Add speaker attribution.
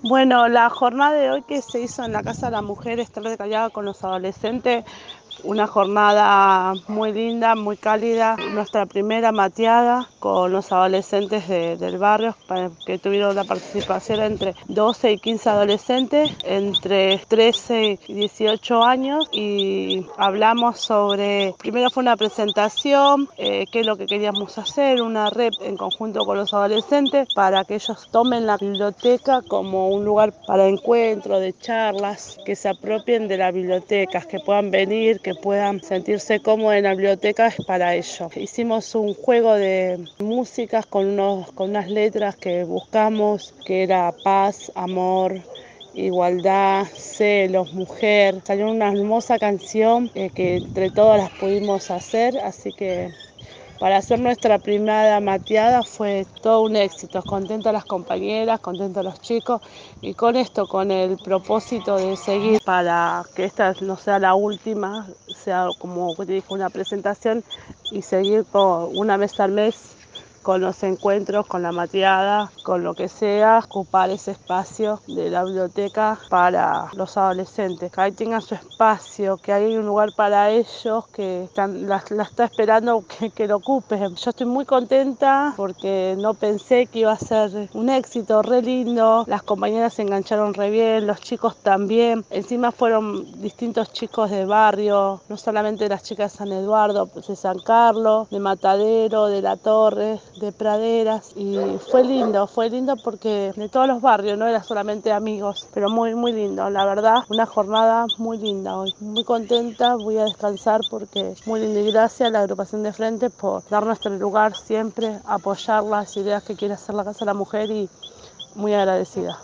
Speaker 1: Bueno, la jornada de hoy que se hizo en la Casa de la Mujer, estar detallada con los adolescentes, una jornada muy linda, muy cálida, nuestra primera mateada con los adolescentes de, del barrio, que tuvieron la participación entre 12 y 15 adolescentes, entre 13 y 18 años, y hablamos sobre, primero fue una presentación, eh, qué es lo que queríamos hacer, una red en conjunto con los adolescentes para que ellos tomen la biblioteca como un lugar para encuentro, de charlas, que se apropien de las bibliotecas, que puedan venir, que puedan sentirse cómodos en la biblioteca, es para ello. Hicimos un juego de músicas con, unos, con unas letras que buscamos, que era paz, amor, igualdad, celos, mujer. Salió una hermosa canción eh, que entre todas las pudimos hacer, así que para hacer nuestra primera mateada fue todo un éxito, contentas las compañeras, contentos los chicos y con esto, con el propósito de seguir para que esta no sea la última, sea como te dije una presentación y seguir por una vez al mes con los encuentros, con la mateada, con lo que sea, ocupar ese espacio de la biblioteca para los adolescentes, que ahí tengan su espacio, que hay un lugar para ellos, que la, está esperando que, lo ocupen. Yo estoy muy contenta porque no pensé que iba a ser un éxito re lindo, las compañeras se engancharon re bien, los chicos también, encima fueron distintos chicos de barrio, no solamente las chicas de San Eduardo, de San Carlos, de Matadero, de La Torre, de praderas y fue lindo, fue lindo porque de todos los barrios, no era solamente amigos, pero muy, muy lindo, la verdad, una jornada muy linda hoy, muy contenta, voy a descansar porque muy linda y gracias a la agrupación de frente por dar nuestro lugar siempre, apoyar las ideas que quiere hacer la Casa de la Mujer y muy agradecida.